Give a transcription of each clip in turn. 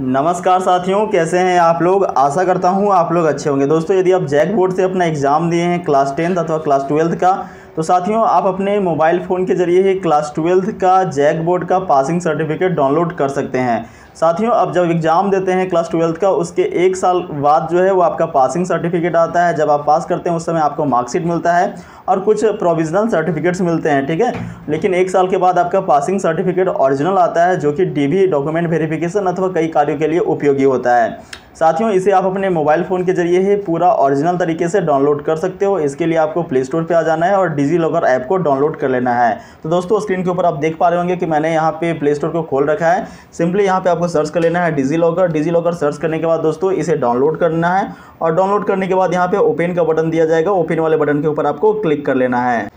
नमस्कार साथियों, कैसे हैं आप लोग? आशा करता हूँ आप लोग अच्छे होंगे। दोस्तों, यदि आप जैक बोर्ड से अपना एग्ज़ाम दिए हैं क्लास टेंथ अथवा क्लास ट्वेल्थ का तो साथियों, आप अपने मोबाइल फ़ोन के ज़रिए ही क्लास ट्वेल्थ का जैक बोर्ड का पासिंग सर्टिफिकेट डाउनलोड कर सकते हैं। साथियों, अब जब एग्ज़ाम देते हैं क्लास ट्वेल्थ का, उसके एक साल बाद जो है वो आपका पासिंग सर्टिफिकेट आता है। जब आप पास करते हैं, उस समय आपको मार्कशीट मिलता है और कुछ प्रोविजनल सर्टिफिकेट्स मिलते हैं, ठीक है? लेकिन एक साल के बाद आपका पासिंग सर्टिफिकेट ओरिजिनल आता है, जो कि डी डॉक्यूमेंट वेरिफिकेशन अथवा कई कार्यों के लिए उपयोगी होता है। साथियों, इसे आप अपने मोबाइल फ़ोन के ज़रिए ही पूरा ओरिजिनल तरीके से डाउनलोड कर सकते हो। इसके लिए आपको प्ले स्टोर पर आ जाना है और डिजी लॉकर ऐप को डाउनलोड कर लेना है। तो दोस्तों, स्क्रीन के ऊपर आप देख पा रहे होंगे कि मैंने यहाँ पे प्ले स्टोर को खोल रखा है। सिंपली यहाँ पे आपको सर्च कर लेना है DigiLocker DigiLocker search करने के बाद दोस्तों इसे डाउनलोड करना है। और डाउनलोड करने के बाद यहाँ पे ओपन का बटन दिया जाएगा। ओपन वाले बटन के ऊपर आपको क्लिक कर लेना है।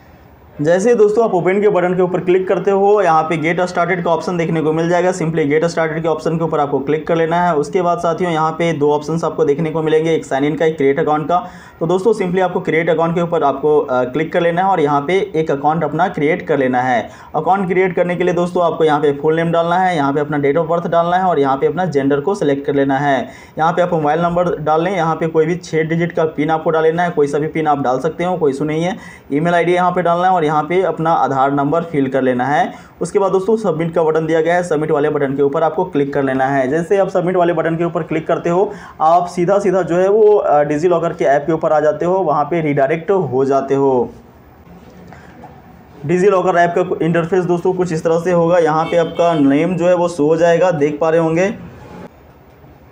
जैसे ही दोस्तों आप ओपन के बटन के ऊपर क्लिक करते हो, यहाँ पे गेट स्टार्टेड का ऑप्शन देखने को मिल जाएगा। सिंपली गेट स्टार्टेड के ऑप्शन के ऊपर आपको क्लिक कर लेना है। उसके बाद साथियों, यहाँ पे दो ऑप्शन आपको देखने को मिलेंगे, एक साइन इन का, एक क्रिएट अकाउंट का। तो दोस्तों सिंपली आपको क्रिएट अकाउंट के ऊपर आपको क्लिक कर लेना है और यहाँ पे एक अकाउंट अपना क्रिएट कर लेना है। अकाउंट क्रिएट करने के लिए दोस्तों, आपको यहाँ पे फुल नेम डालना है, यहाँ पे अपना डेट ऑफ़ बर्थ डालना है और यहाँ पे अपना जेंडर को सिलेक्ट कर लेना है। यहाँ पे आप मोबाइल नंबर डाल लें, यहाँ पे कोई भी छः डिजिट का पिन आपको डाल लेना है। कोई सा भी पिन आप डाल सकते हो, कोई इशू नहीं है। ईमेल आईडी यहाँ पे डालना है और यहाँ पे अपना आधार नंबर फिल कर लेना है। उसके बाद दोस्तों सबमिट का बटन दिया गया है। सबमिट वाले बटन के ऊपर आपको क्लिक कर लेना है। जैसे आप सबमिट वाले बटन के ऊपर क्लिक करते हो, आप सीधा सीधा जो है वो डिजी लॉकर के ऐप के ऊपर आ जाते हो। वहाँ पर रिडायरेक्ट हो जाते हो। डिजी लॉकर ऐप का इंटरफेस दोस्तों कुछ इस तरह से होगा। यहाँ पे आपका नेम जो है वो शो हो जाएगा। देख पा रहे होंगे।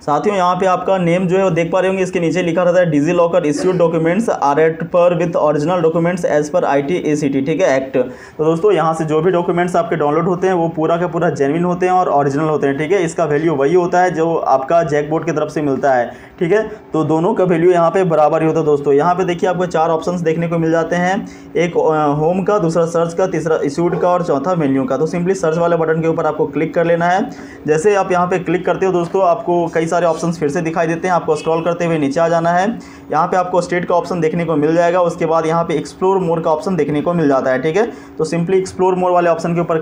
साथियों, यहाँ पे आपका नेम जो है वो देख पा रहे होंगे, इसके नीचे लिखा रहता है DigiLocker issued documents are at par with original documents as per I T A C T ठीक है एक्ट तो दोस्तों, यहाँ से जो भी डॉक्यूमेंट्स आपके डाउनलोड होते हैं, वो पूरा का पूरा जेनविन होते हैं और ओरिजिनल होते हैं, ठीक है? इसका वैल्यू वही होता है जो आपका जैक बोर्ड की तरफ़ से मिलता है, ठीक है? तो दोनों का वैल्यू यहाँ पे बराबर ही होता है दोस्तों। यहाँ पे देखिए, आपको चार ऑप्शन देखने को मिल जाते हैं। एक होम का, दूसरा सर्च का, तीसरा इशूड का और चौथा मेन्यू का। तो सिंपली सर्च वाले बटन के ऊपर आपको क्लिक कर लेना है। जैसे आप यहाँ पे क्लिक करते हो दोस्तों, आपको कई सारे ऑप्शंस फिर से दिखाई देते हैं। आपको स्क्रॉल करते हुए नीचे आ जाना है। यहाँ पे आपको स्टेट का ऑप्शन देखने को मिल जाएगा। उसके बाद यहाँ पे एक्सप्लोर मोर का ऑप्शन देखने को मिल जाता है, ठीक है? तो सिंपली एक्सप्लोर मोर वाले ऑप्शन के ऊपर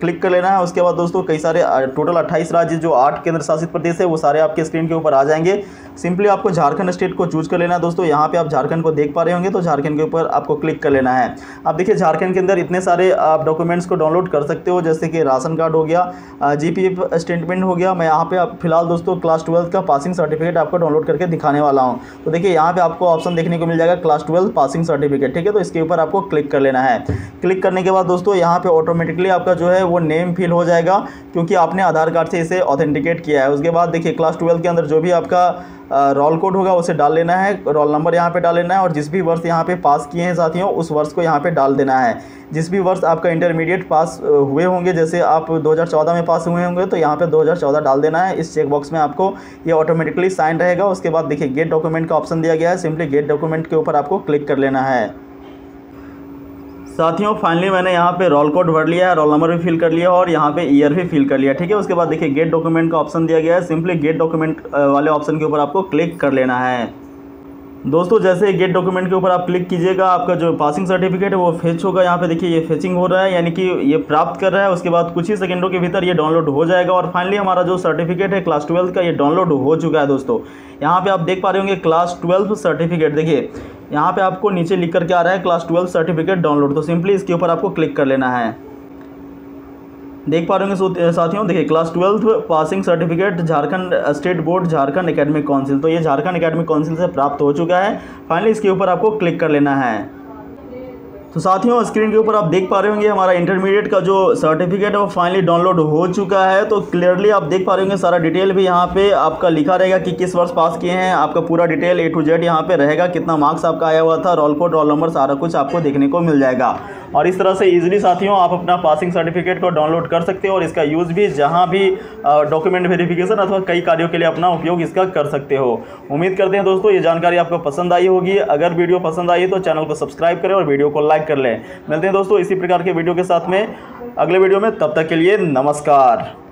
क्लिक कर लेना है। उसके बाद दोस्तों, कई सारे टोटल अट्ठाईस राज्य जो आठ केंद्र शासित प्रदेश है, वो सारे आपके स्क्रीन के ऊपर आ जाएँगे। सिंपली आपको झारखंड स्टेट को चूज़ कर लेना है। दोस्तों, यहाँ पे आप झारखंड को देख पा रहे होंगे तो झारखंड के ऊपर आपको क्लिक कर लेना है। अब देखिए, झारखंड के अंदर इतने सारे आप डॉक्यूमेंट्स को डाउनलोड कर सकते हो, जैसे कि राशन कार्ड हो गया जीपीएफ स्टेटमेंट हो गया। मैं यहाँ पे फ़िलहाल दोस्तों क्लास ट्वेल्थ का पासिंग सर्टिफिकेट आपको डाउनलोड करके दिखाने वाला हूँ। तो देखिए, यहाँ पे आपको ऑप्शन देखने को मिल जाएगा, क्लास ट्वेल्थ पासिंग सर्टिफिकेट, ठीक है? तो इसके ऊपर आपको क्लिक कर लेना है। क्लिक करने के बाद दोस्तों, यहाँ पे ऑटोमेटिकली आपका जो है वो नेम फिल हो जाएगा, क्योंकि आपने आधार कार्ड से इसे ऑथेंटिकेट किया है। उसके बाद देखिए, क्लास ट्वेल्थ के अंदर जो भी आपका रोल कोड होगा, उसे डाल लेना है। रोल नंबर यहाँ पे डाल लेना है और जिस भी वर्ष यहाँ पे पास किए हैं साथियों, उस वर्ष को यहाँ पे डाल देना है। जिस भी वर्ष आपका इंटरमीडिएट पास हुए होंगे, जैसे आप 2014 में पास हुए होंगे तो यहाँ पे 2014 डाल देना है। इस चेकबॉक्स में आपको ये ऑटोमेटिकली साइन रहेगा। उसके बाद देखिए गेट डॉक्यूमेंट का ऑप्शन दिया गया है। सिंपली गेट डॉक्यूमेंट के ऊपर आपको क्लिक कर लेना है। साथियों फाइनली मैंने यहाँ पे रोल कोड भर लिया है रोल नंबर भी फिल कर लिया और यहाँ पे ईयर भी फिल कर लिया। ठीक है, उसके बाद देखिए गेट डॉक्यूमेंट का ऑप्शन दिया गया है। सिंपली गेट डॉक्यूमेंट वाले ऑप्शन के ऊपर आपको क्लिक कर लेना है। दोस्तों, जैसे गेट डॉक्यूमेंट के ऊपर आप क्लिक कीजिएगा, आपका जो पासिंग सर्टिफिकेट है, वो फेच होगा। यहाँ पे देखिए, ये फेचिंग हो रहा है, यानी कि ये प्राप्त कर रहा है। उसके बाद कुछ ही सेकंडों के भीतर ये डाउनलोड हो जाएगा और फाइनली हमारा जो सर्टिफिकेट है क्लास ट्वेल्थ का ये डाउनलोड हो चुका है दोस्तों। यहाँ पे आप देख पा रहे होंगे क्लास ट्वेल्थ सर्टिफिकेट देखिए, यहाँ पर आपको नीचे लिख करके आ रहा है क्लास ट्वेल्थ सर्टिफिकेट डाउनलोड तो सिंपली इसके ऊपर आपको क्लिक कर लेना है। देख पा रहे होंगे साथियों, देखिए class twelfth passing certificate Jharkhand state board Jharkhand academic council तो ये झारखंड एकेडमिक काउंसिल से प्राप्त हो चुका है। फाइनली इसके ऊपर आपको क्लिक कर लेना है। तो साथियों स्क्रीन के ऊपर आप देख पा रहे होंगे हमारा इंटरमीडिएट का जो सर्टिफिकेट है वो फाइनली डाउनलोड हो चुका है। तो क्लियरली आप देख पा रहे होंगे, सारा डिटेल भी यहाँ पे आपका लिखा रहेगा कि किस वर्ष पास किए हैं। आपका पूरा डिटेल ए टू जेड यहाँ पे रहेगा, कितना मार्क्स आपका आया हुआ था रोल कोड रोल नंबर सारा कुछ आपको देखने को मिल जाएगा। और इस तरह से ईजिली साथियों, आप अपना पासिंग सर्टिफिकेट को डाउनलोड कर सकते हो और इसका यूज़ भी जहाँ भी डॉक्यूमेंट वेरिफिकेशन अथवा कई कार्यों के लिए अपना उपयोग इसका कर सकते हो। उम्मीद करते हैं दोस्तों, ये जानकारी आपको पसंद आई होगी। अगर वीडियो पसंद आई तो चैनल को सब्सक्राइब करें और वीडियो को लाइक कर लें। मिलते हैं दोस्तों इसी प्रकार के वीडियो के साथ में। अगले वीडियो में तब तक के लिए नमस्कार।